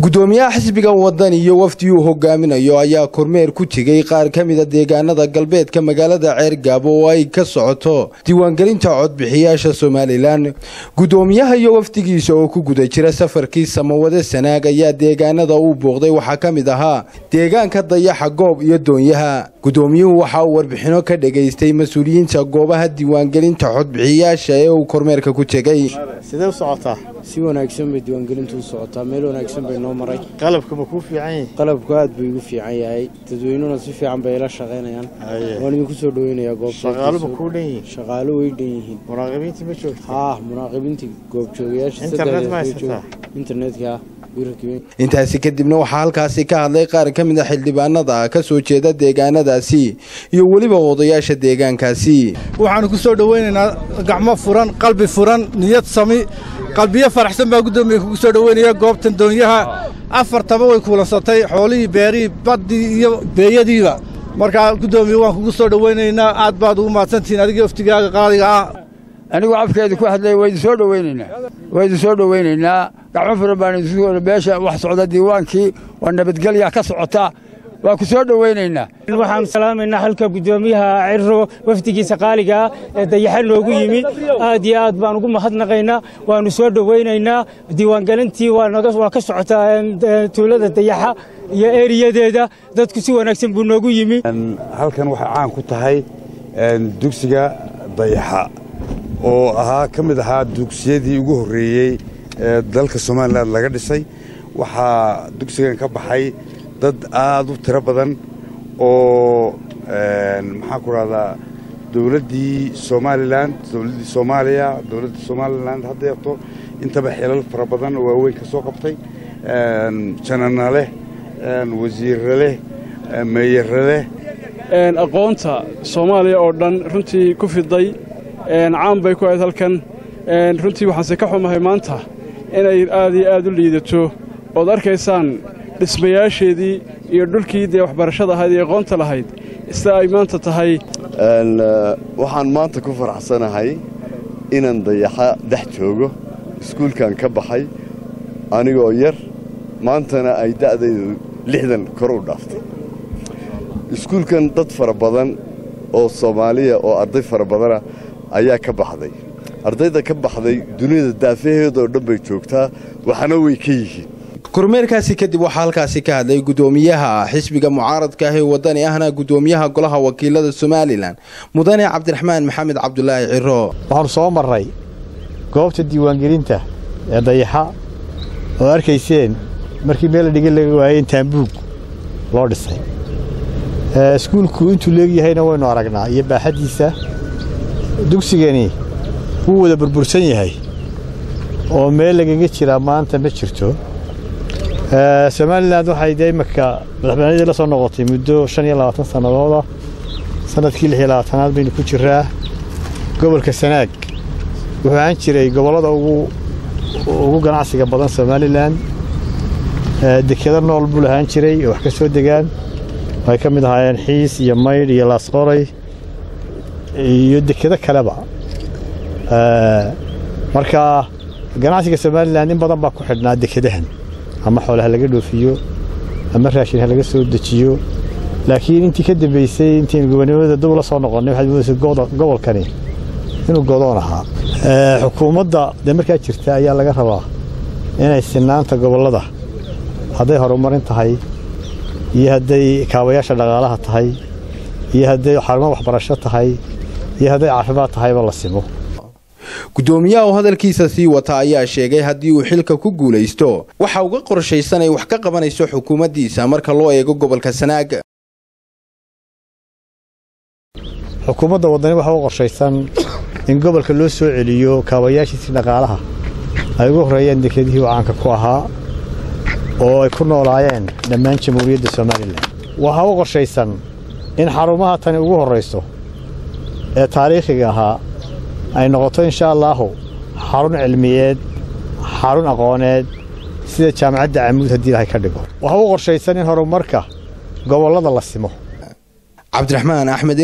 gudoomiyaha xisbiga wadan iyo wafdi uu hogaaminayo ayaa kormeer ku tegey qaar ka mida deegaanada galbeedka magaalada ceergaabo oo ay ka socoto diiwaangelinta codbixiyaasha somalilan. Gudoomiyaha iyo wafdigiisa oo ku guda jira safarkii samawade sanaag ayaa deegaanada uu booqday waxaa ka mid ahaa deegaanka dayaxa goob iyo doonyaha. Gudoomiyuhu waxa uu warbixino ka dhegaystay mas'uuliyiinta goobaha diiwaangelinta codbixiyaasha ee uu kormeerka ku tegey noo maray. Qalabka ma kuu fiican yahay qalabku aad buu igu fiican yahay. Dadweynuhuna si fiican bay ila shaqaynayaan. Waan idinku soo dhaweynayaa goobta. Shaqaaluba kuu dhan yihiin? Shaqaalo way dhan yihiin. Muraaqibiintii ma joogta haa munaaqibiintii goobjoogayaasha internetka wiirarkii intaasi kadibna waxaa halkaasi ka hadlay qaar ka mid a xildhibaanada ka soo jeeda deegaanadaasi iyo weliba odayaasha deegaankaasi. Waxaanu ku soo dhoweynaynaa gacmo furan qalbi furan niyad sami qalbiyo faraxsan baa guddoomiye kugu soo dhoweynaya goobtan doonyaha. Afartaba way kuulansatay xoolihii beerihii baddii iyo beeyadiiba. Markaa guddoomiye waan kugu soo dhoweynaynaa aad baad ugu mahadsantihiin adiga waftigaaga qaaliga ah. Anigu afkeeda ku hadlay waa idin soo dhoweynaynaa waa idin soo dhoweynaynaa gacmo furan baan idin beesha wax socda diiwaankii waa nabadgelya ka socota waa ku soo dhoweynaynaa waxaan salaamaynaa halka guddoomiyaha ciro wafdigiisa qaaliga ah ee dayaxa noogu yimi. Aad iyo aad baan ugu mahadnaqaynaa waanu soo dhoweynaynaa diiwaangelintii waa ka socotaa tuulada dayaxa iyo eriyadeeda. Dadku si wanaagsan buu noogu yimi. Halkan waxay caan ku tahay dugsiga dayaxa oo ahaa ka mid ahaa dugsiyadii ugu horreeyey ee dalka somalilan laga dhisay. Waxaa dugsigan ka baxay dad aad u tiro badan oo maxaan ku rahdaa dowladdii somalilan dowladdii soomaaliya dowladda somalilan haddeerto intaba xilal fara badan oo waaweyn ka soo qabtay. Janana leh wasiirra leh meeyarra leh. Aqoonta soomaaliya oo dhan runtii ku fiday caan bay ku ahayd halkan. Runtii waxaanse ka xumahay maanta inay aad iyo aad u liidato. Ood arkaysaan dhismayaasheedii iyo dhulkii dee waxbarashada ahayd iyo aqoonta lahayd sida ay maanta tahay? Waxaan maanta ku faraxsanahay inaan dayaxa dhex joogo iskuulkan ka baxay anigoo yar maantana ay da'daydu lixdan kor u dhaaftay. Iskuulkan dad fara badan oo soomaaliya oo arday fara badana ayaa ka baxday. Ardayda ka baxday dunida daafaheedoo dhan bay joogtaa waxna way ka yihiin kormeerkaasi kadib waxaa halkaasi ka hadlay gudoomiyaha xisbiga mucaaradka ah ee wadani ahna gudoomiyaha golaha wakiilada somalilan mudane cabdiraxmaan maxamed cabdulaahi ciro waxaanu soo marray goobta diiwaangelinta ee dayaxa oo arkayseen markii meel la dhigan laga waayey in taambuug loo dhisay. Iskuulku intuu leegyahayna waynu aragnaa iyo baaxaddiisa. Dugsigani wuu wada burbursan yahay oo meel lagaga jiraa maanta ma jirto somalilan waxay dee madaxbanadii la soo noqotay muddo shan iyo labaatan sannadooda sannadkii lix iyo labaatanaad baynu ku jiraa. Gobolka sanaag wuxuu ahaan jiray gobollada ugu ganacsiga badan somalilan dekedo nool buu lahaan jiray oo wax ka soo degaan. Ay ka mid ahaayeen xiis iyo maydh iyo laasqoray iyo dekedo kaleba. Marka ganacsiga somalilan in badan baa ku xidhnaa dekedahan ama xoolaha laga dhoofiyo ama raashin ha laga soo dejiyo. Laakiin intii ka dambeysay intaynu gobonimada dib ula soo noqonnay waxaad moodaysa gobolkani. Inuu godoon ahaa xukuumadda dee markaa jirta ayaa laga rabaa inay sinaanta gobollada hadday horumarin tahay iyo hadday kaabayaasha dhaqaalaha tahay iyo hadday xarumo waxbarasho tahay iyo hadday caafimaad tahayba la simo gudoomiyaha oo hadalkiisa sii wata ayaa sheegay haddii uu xilka ku guulaysto. Waxa uga qorshaysan ay wax ka qabanayso xukuumaddiisa marka loo eego gobolka sanaag xukuumadda waddani waxa u qorshaysan in gobolka loo soo celiyo kaabayaashiisii dhaqaalaha ay ugu horreeyeen dekedihii uu caanka ku ahaa oo ay ku noolaayeen dhammaan jamhuuriyadda somalilan waxaa u qorshaysan in xarumaha tani ugu horrayso ee taariikhiga ahaa ay noqoto insha allaahu xarun cilmiyeed xarun aqooneed sida jaamacadda camuud haddii ilahay ka dhigo. Waxaa u qorshaysan in horumarka gobollada la simo. Cabdiraxmaan axmed